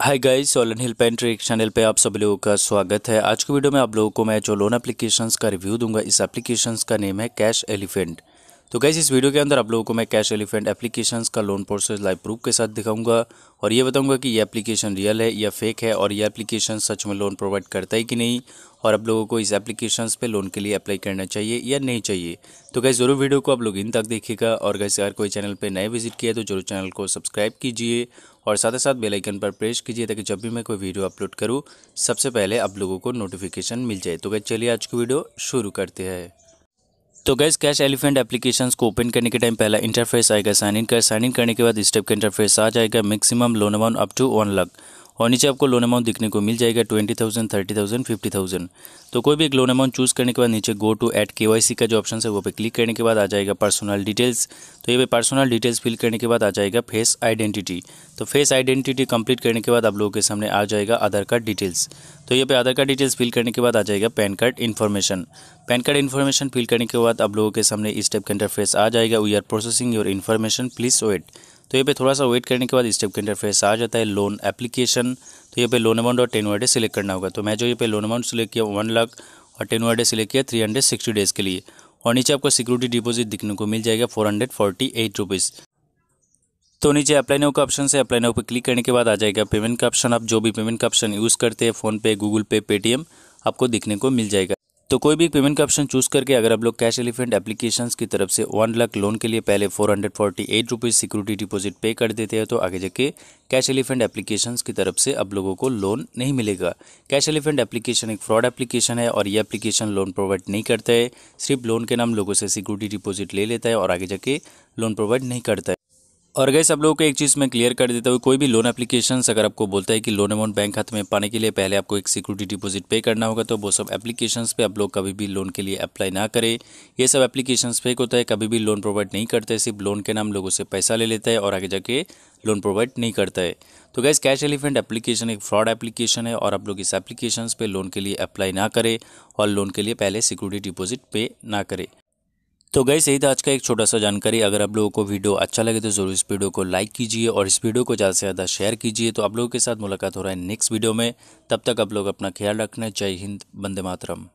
Hi guys Solan hill pen trick channel पे आप सभी लोगों का स्वागत है। आज की वीडियो में आप लोगों को मैं जो लोन एप्लीकेशंस का रिव्यू दूँगा, इस एप्लीकेशंस का नेम है कैश एलिफेंट तो गैस इस वीडियो के अंदर आप लोगों को मैं कैश एलिफेंट एप्लीकेशंस का लोन प्रोसेस लाइव प्रूफ के साथ दिखाऊँगा और ये बताऊँगा कि ये एप्लीकेशन रियल है या फेक है और ये एप्लीकेशन सच में लोन प्रोवाइड करता है कि नहीं और आप लोगों को इस एप्लीकेशन पे लोन के लिए अप्लाई करना चाहिए या नहीं चाहिए। तो गैस ज़रूर वीडियो को आप लोग इन तक देखिएगा और गैस अगर कोई चैनल पर नए विज़िट किया तो ज़रूर चैनल को सब्सक्राइब कीजिए और साथ ही साथ बेलाइकन पर प्रेस कीजिए ताकि जब भी मैं कोई वीडियो अपलोड करूँ, सबसे पहले आप लोगों को नोटिफिकेशन मिल जाए। तो गैस चलिए आज की वीडियो शुरू करते हैं। तो गैस कैश एलिफेंट एप्लीकेशंस को ओपन करने के टाइम पहला इंटरफेस आएगा साइन इन कर साइन इन करने के बाद स्टेप का इंटरफेस आ जाएगा maximum loan amount up to one lakh और नीचे आपको लोन अमाउंट दिखने को मिल जाएगा twenty thousand thirty thousand fifty thousand तो कोई भी एक लोन अमाउंट चूज़ करने के बाद नीचे गो टू एट के का जो ऑप्शन है वो पे क्लिक करने के बाद आ जाएगा पर्सनल डिटेल्स तो ये पे पर्सनल डिटेल्स फिल करने के बाद आ जाएगा फेस आइडेंटिटी तो फेस आइडेंटिटी कंप्लीट करने के बाद आप लोगों के सामने आ जाएगा आधार कार्ड डिटेल्स तो ये पे आधार कार्ड डिटेल्स फिल करने के बाद आ जाएगा PAN card information PAN card information fill करने के बाद आप लोगों के सामने इस टाइप का इंटरफेस आ जाएगा। We are processing your information please wait तो ये पे थोड़ा सा वेट करने के बाद स्टेप के इंटरफेस आ जाता है लोन एप्लीकेशन तो ये पे लोन अमाउंट और टेन वर्डे सिलेक्ट करना होगा। तो मैं जो ये पे लोन अमाउंट सिलेक्ट किया वन लाख और टेन वर्डे सिलेक्ट किया थ्री हंड्रेड सिक्सटी डेज़ के लिए। और नीचे आपको सिक्योरिटी डिपॉजिट दिखने को मिल जाएगा four hundred forty eight rupees तो नीचे अप्लाई नाउ का ऑप्शन से अप्लाई नाउ पर क्लिक करने के बाद आ जाएगा पेमेंट का ऑप्शन आप जो भी पेमेंट का ऑप्शन यूज़ करते हैं फ़ोनपे गूगल पे पेटीएम आपको दिखने को मिल जाएगा। तो कोई भी पेमेंट का ऑप्शन चूज़ करके अगर आप लोग कैश एलिफेंट एप्लीकेशन की तरफ़ से वन लाख लोन के लिए पहले four hundred forty eight rupees security deposit पे कर देते हैं तो आगे जाके कैश एलिफेंट एप्लीकेशन की तरफ़ से आप लोगों को लोन नहीं मिलेगा। कैश एलिफेंट एप्लीकेशन एक फ्रॉड एप्लीकेशन है और ये एप्लीकेशन लोन प्रोवाइड नहीं करता है। सिर्फ़ लोन के नाम लोगों से सिक्योरिटी डिपॉजिट ले लेता है और आगे जाके लोन प्रोवाइड नहीं करता है। और गैस सब लोगों को एक चीज़ मैं क्लियर कर देता हूँ, कोई भी लोन एप्लीकेशन अगर आपको बोलता है कि लोन अमाउंट बैंक खाते में पाने के लिए पहले आपको एक सिक्योरिटी डिपॉजिट पे करना होगा तो वो सब एप्लीकेशन पे आप लोग कभी भी लोन के लिए अप्लाई ना करें। ये सब एप्लीकेशन फेक होता है, कभी भी लोन प्रोवाइड नहीं करते सिर्फ़ लोन के नाम लोगों से पैसा ले लेता है और आगे जाके लोन प्रोवाइड नहीं करता है। तो गैस कैश एलिफेंट एप्लीकेशन एक फ्रॉड एप्लीकेशन है और आप लोग इस एप्लीकेशन पे लोन के लिए अप्लाई ना करें और लोन के लिए पहले सिक्योरिटी डिपॉजिट पे ना करें। तो गई सही था आज का एक छोटा सा जानकारी। अगर आप लोगों को वीडियो अच्छा लगे तो ज़रूर इस वीडियो को लाइक कीजिए और इस वीडियो को ज़्यादा से ज़्यादा शेयर कीजिए। तो आप लोगों के साथ मुलाकात हो रहा है नेक्स्ट वीडियो में। तब तक आप लोग अपना ख्याल रखना। जय हिंद बंदे मातरम।